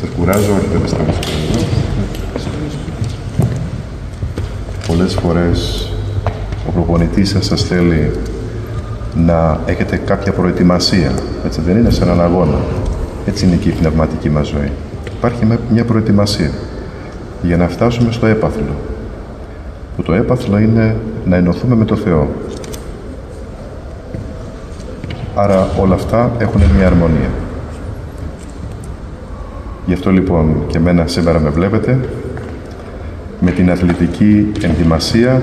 Σας κουράζω, όχι δεν σας Πολλές φορές ο προπονητής σας σας θέλει να έχετε κάποια προετοιμασία. Έτσι δεν είναι σε έναν αγώνα. Έτσι είναι και η πνευματική μας ζωή. Υπάρχει μια προετοιμασία για να φτάσουμε στο έπαθλο. Που το έπαθλο είναι να ενωθούμε με το Θεό. Άρα όλα αυτά έχουν μια αρμονία. Γι' αυτό λοιπόν και μένα σήμερα με βλέπετε με την αθλητική ενδυμασία,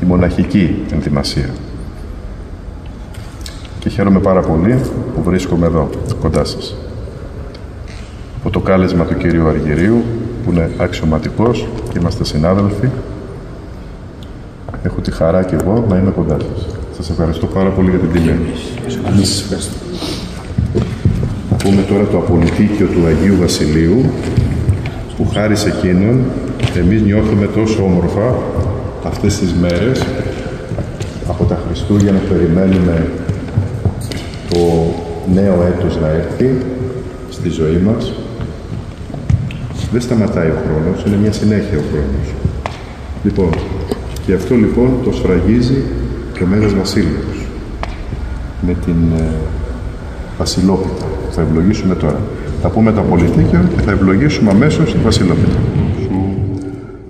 τη μοναχική ενδυμασία. Και χαίρομαι πάρα πολύ που βρίσκομαι εδώ, κοντά σας. Από το κάλεσμα του κυρίου Αργυρίου, που είναι αξιωματικός και είμαστε συνάδελφοι, έχω τη χαρά και εγώ να είμαι κοντά σας. Σας ευχαριστώ πάρα πολύ για την τιμή. Εμείς ευχαριστούμε. Θα πούμε τώρα το απολυτίκιο του Αγίου Βασιλείου, που χάρη σε εκείνον εμείς νιώθουμε τόσο όμορφα αυτές τις μέρες από τα Χριστούγεννα περιμένουμε το νέο έτος να έρθει στη ζωή μας. Δεν σταματάει ο χρόνος, είναι μια συνέχεια ο χρόνος. Λοιπόν, και αυτό λοιπόν το σφραγίζει και ο Μέγας Βασίλειος με την ε, Βασιλόπιτα. Θα ευλογήσουμε τώρα. Θα πούμε τα πολιτίκια και θα ευλογήσουμε αμέσως τη Βασιλόπιτα.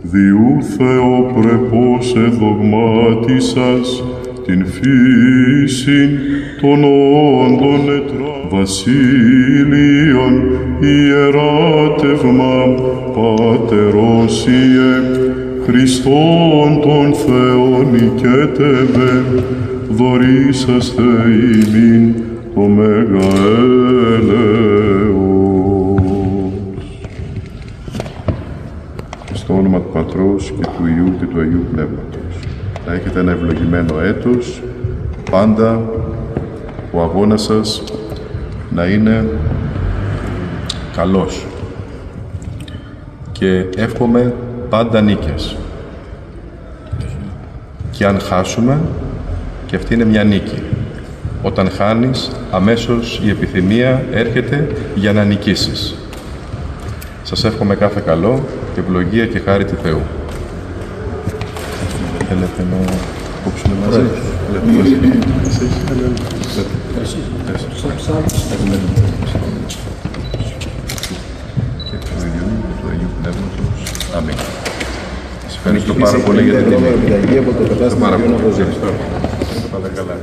Διού Θεοπρεπώς εδογμάτισας την φύση των όντων ετρά. Βασίλειον ιεράτευμα Πατερός Ιε Χριστόν τον Θεόν οικέτευε δωρήσαστε ημίν το Μέγα Στο όνομα του Πατρός και του Ιού και του Αγίου Πνεύματος. Θα έχετε ένα ευλογημένο έτος, πάντα ο αγώνας σας να είναι καλός. Και εύχομαι πάντα νίκες. Και αν χάσουμε, και αυτή είναι μια νίκη. Όταν χάνεις, αμέσως η επιθυμία έρχεται για να νικήσεις. Σας εύχομαι κάθε καλό, ευλογία και χάρη του Θεού. Θέλετε να κόψουμε μαζί; Και του Ιού και του Αγίου Πνεύματος. Αμήν. Σας ευχαριστώ πάρα πολύ για την τιμή. Επιταγή από το κατάστημα Πάρα πολύ. Ιωάννα Βοζή. Ευχαριστώ. Πάρα καλά.